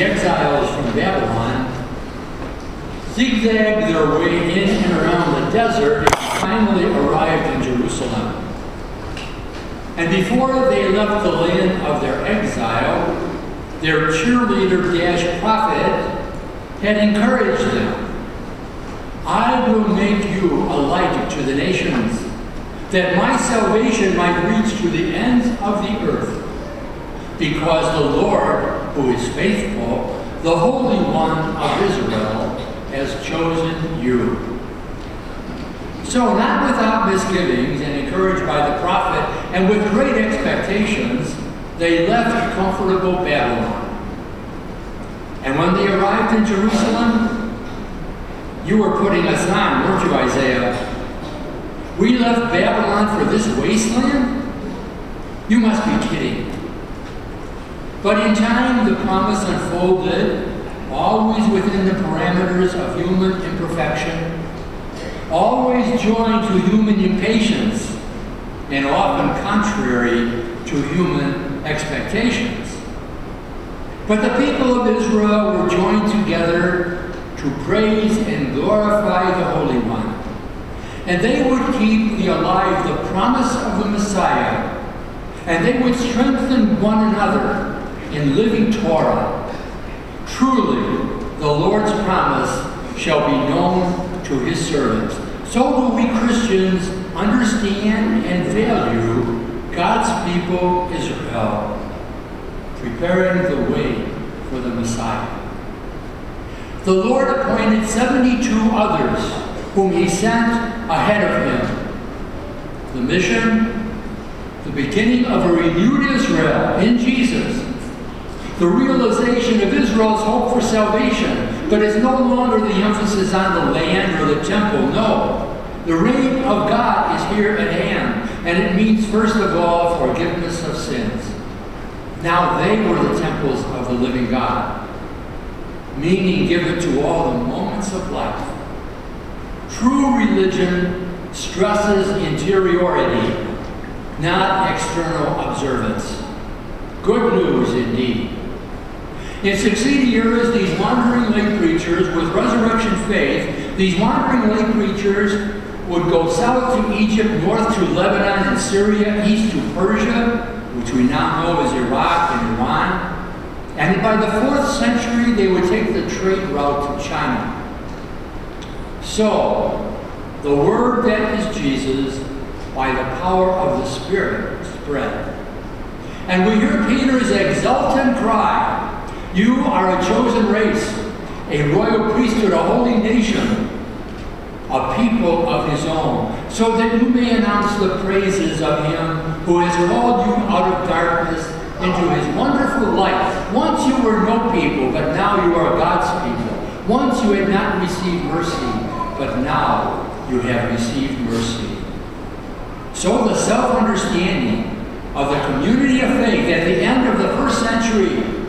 the exiles from Babylon, zigzagged their way in and around the desert and finally arrived in Jerusalem. And before they left the land of their exile, their cheerleader dash prophet had encouraged them. I will make you a light to the nations, that my salvation might reach to the ends of the earth. Because the Lord, who is faithful, the Holy One of Israel, has chosen you. So, not without misgivings and encouraged by the prophet, and with great expectations, they left comfortable Babylon. And when they arrived in Jerusalem, you were putting us on, weren't you, Isaiah? We left Babylon for this wasteland? You must be kidding. But in time, the promise unfolded, always within the parameters of human imperfection, always joined to human impatience, and often contrary to human expectations. But the people of Israel were joined together to praise and glorify the Holy One. And they would keep alive the promise of the Messiah, and they would strengthen one another in living Torah. Truly, the Lord's promise shall be known to his servants. So do we Christians understand and value God's people, Israel, preparing the way for the Messiah. The Lord appointed 72 others whom he sent ahead of him. The mission, the beginning of a renewed Israel in Jesus, the realization of Israel's hope for salvation, but it's no longer the emphasis on the land or the temple. No. The reign of God is here at hand, and it means, first of all, forgiveness of sins. Now they were the temples of the living God, meaning given to all the moments of life. True religion stresses interiority, not external observance. Good news indeed. In succeeding years, these wandering lay preachers with resurrection faith, these wandering lay preachers would go south to Egypt, north to Lebanon and Syria, east to Persia, which we now know as Iraq and Iran. And by the 4th century, they would take the trade route to China. So, the word that is Jesus, by the power of the Spirit, spread. And we hear Peter's exultant cry You are a chosen race, a royal priesthood, a holy nation, a people of his own, so that you may announce the praises of him who has called you out of darkness into his wonderful light. Once you were no people, but now you are God's people. Once you had not received mercy, but now you have received mercy. So the self-understanding of the community of faith at the end of the first century,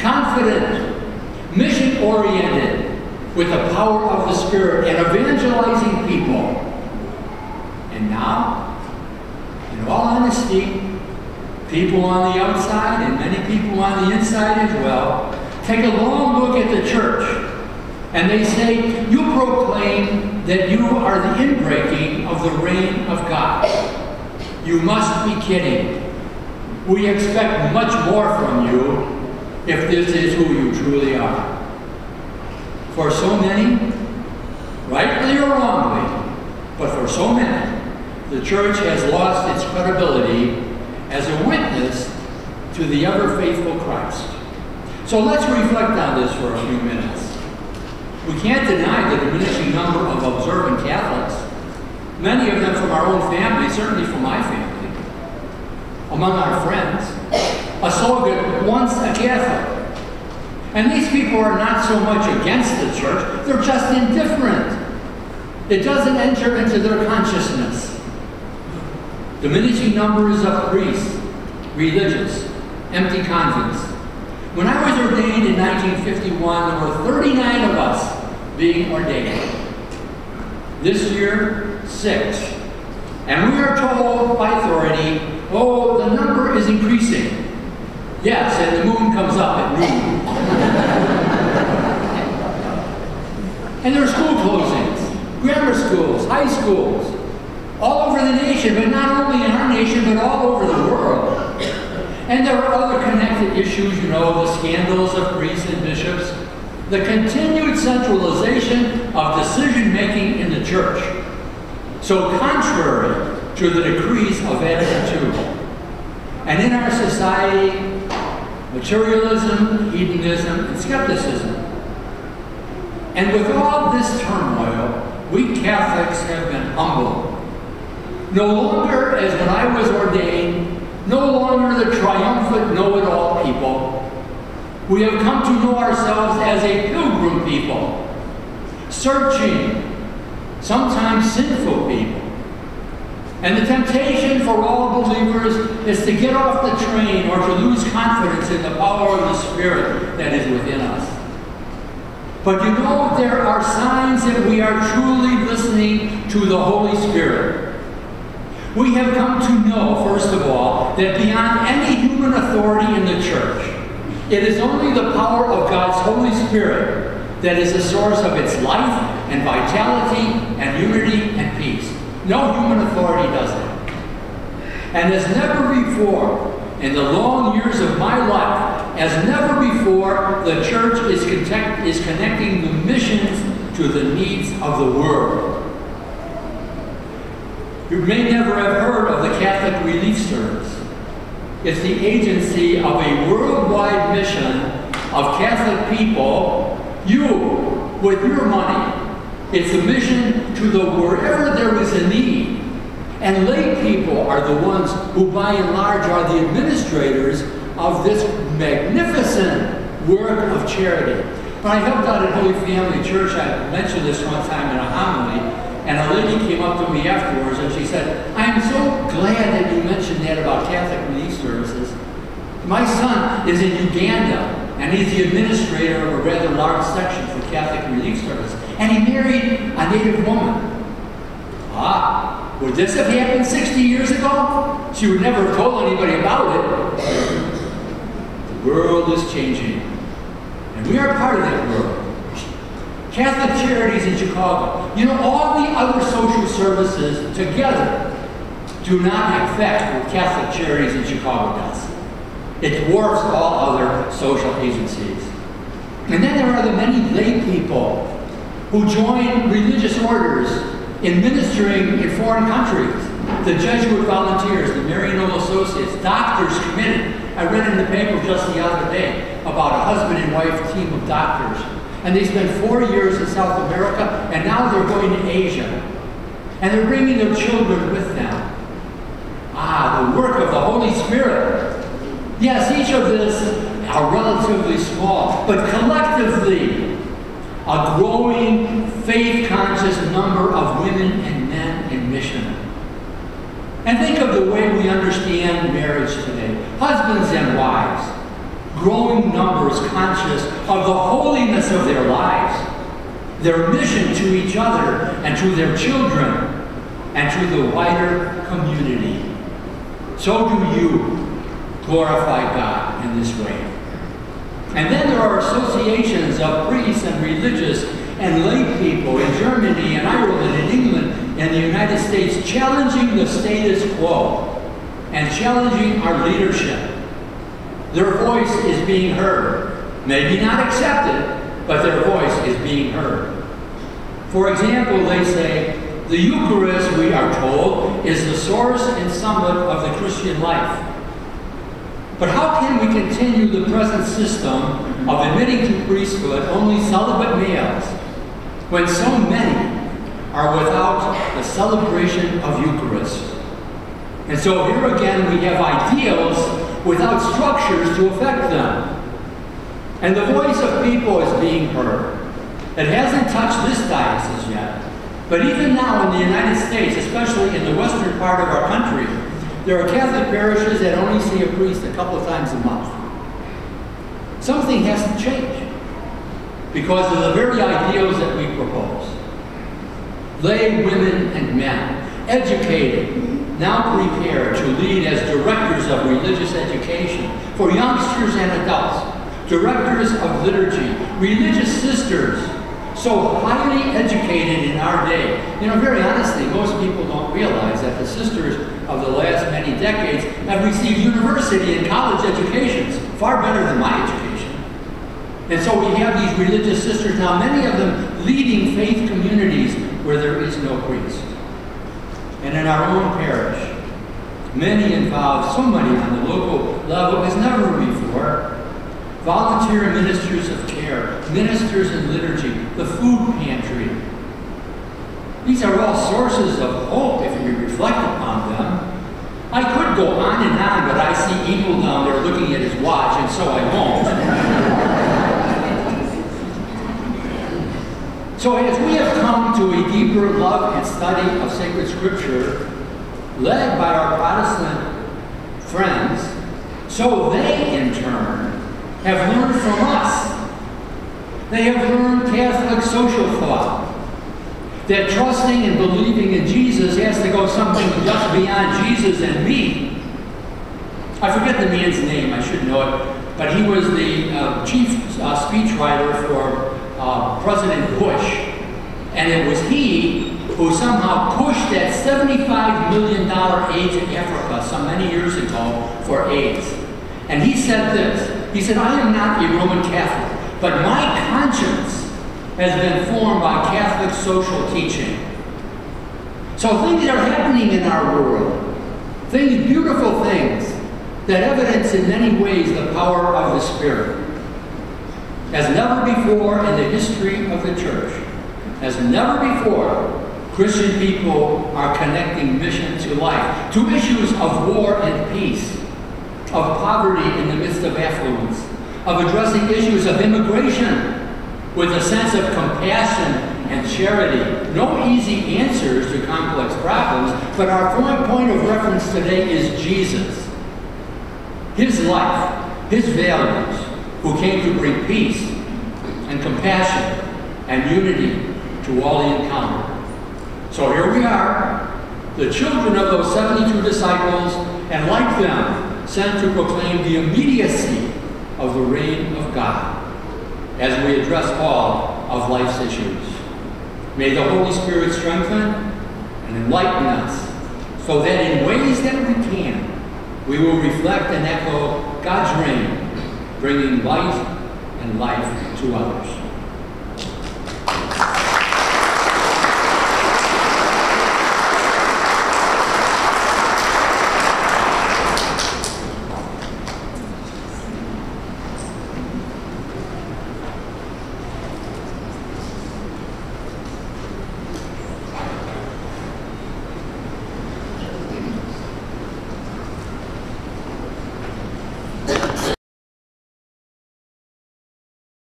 confident, mission-oriented, with the power of the Spirit and evangelizing people. And now, in all honesty, people on the outside and many people on the inside as well take a long look at the church and they say, You proclaim that you are the inbreaking of the reign of God. You must be kidding. We expect much more from you if this is who you truly are. For so many, rightly or wrongly, but for so many, the church has lost its credibility as a witness to the ever faithful Christ. So let's reflect on this for a few minutes. We can't deny the diminishing number of observant Catholics, many of them from our own family, certainly from my family, among our friends. A slogan, once a Catholic, and these people are not so much against the church, they're just indifferent. It doesn't enter into their consciousness. Diminishing numbers of priests, religious, empty convents. When I was ordained in 1951, there were 39 of us being ordained. This year, six. And we are told by authority, oh, the number is increasing. Yes, and the moon comes up at noon. And there are school closings, grammar schools, high schools, all over the nation, but not only in our nation, but all over the world. And there are other connected issues, you know, the scandals of priests and bishops, the continued centralization of decision making in the church. So contrary to the decrees of Vatican II. And in our society, materialism, hedonism, and skepticism. And with all this turmoil, we Catholics have been humbled. No longer, as when I was ordained, no longer the triumphant know-it-all people, we have come to know ourselves as a pilgrim people, searching, sometimes sinful people. And the temptation for all believers is to get off the train or to lose confidence in the power of the Spirit that is within us. But you know, there are signs that we are truly listening to the Holy Spirit. We have come to know, first of all, that beyond any human authority in the church, it is only the power of God's Holy Spirit that is the source of its life and vitality and unity and peace. No human authority does it. And as never before, in the long years of my life, as never before, the church is, connect, is connecting the missions to the needs of the world. You may never have heard of the Catholic Relief Service. It's the agency of a worldwide mission of Catholic people, you, with your money. It's a mission to the wherever there is a need. And lay people are the ones who, by and large, are the administrators of this magnificent work of charity. When I helped out at Holy Family Church, I mentioned this one time in a homily, and a lady came up to me afterwards and she said, I am so glad that you mentioned that about Catholic relief services. My son is in Uganda and he's the administrator of a rather large section for Catholic Relief Service. And he married a native woman. Ah, would this have happened 60 years ago? She would never have told anybody about it. The world is changing. And we are part of that world. Catholic Charities in Chicago. You know, all the other social services together do not affect what Catholic Charities in Chicago does. It dwarfs all other social agencies. And then there are the many lay who join religious orders in ministering in foreign countries. The Jesuit volunteers, the Maryknoll Associates, doctors committed. I read in the paper just the other day about a husband and wife team of doctors and they spent four years in South America, and now they're going to Asia. And they're bringing their children with them. Ah, the work of the Holy Spirit. Yes, each of this are relatively small, but collectively, a growing faith-conscious number of women and men in mission. And think of the way we understand marriage today. Husbands and wives growing numbers conscious of the holiness of their lives, their mission to each other and to their children and to the wider community. So do you glorify God in this way. And then there are associations of priests and religious and lay people in Germany and Ireland and England and the United States challenging the status quo and challenging our leadership their voice is being heard. Maybe not accepted, but their voice is being heard. For example, they say, the Eucharist, we are told, is the source and summit of the Christian life. But how can we continue the present system of admitting to priesthood only celibate males when so many are without the celebration of Eucharist? And so here again we have ideals without structures to affect them. And the voice of people is being heard. It hasn't touched this diocese yet. But even now in the United States, especially in the western part of our country, there are Catholic parishes that only see a priest a couple of times a month. Something has to change because of the very ideals that we propose. Lay women and men, educated, now prepared to lead as directors of religious education for youngsters and adults, directors of liturgy, religious sisters, so highly educated in our day. You know, very honestly, most people don't realize that the sisters of the last many decades have received university and college educations, far better than my education. And so we have these religious sisters now, many of them leading faith communities where there is no priest. And in our own parish, many involved, so many on the local level as never before. Volunteer ministers of care, ministers in liturgy, the food pantry. These are all sources of hope if you reflect upon them. I could go on and on, but I see Eagle down there looking at his watch, and so I won't. so as we have come to a deeper love and study of sacred scripture, led by our Protestant friends, so they in turn have learned from us. They have learned Catholic social thought. That trusting and believing in Jesus has to go something just beyond Jesus and me. I forget the man's name, I should know it, but he was the uh, chief uh, speechwriter for uh, President Bush. And it was he who somehow pushed that $75 million aid to Africa some many years ago for AIDS. And he said this, he said, I am not a Roman Catholic, but my conscience has been formed by Catholic social teaching. So things are happening in our world, things, beautiful things, that evidence in many ways the power of the Spirit. As never before in the history of the church, as never before, Christian people are connecting mission to life, to issues of war and peace, of poverty in the midst of affluence, of addressing issues of immigration with a sense of compassion and charity. No easy answers to complex problems, but our point, of reference today is Jesus. His life, his values, who came to bring peace and compassion and unity to all he encountered. So here we are, the children of those 72 disciples, and like them, sent to proclaim the immediacy of the reign of God as we address all of life's issues. May the Holy Spirit strengthen and enlighten us so that in ways that we can, we will reflect and echo God's reign, bringing light and life to others.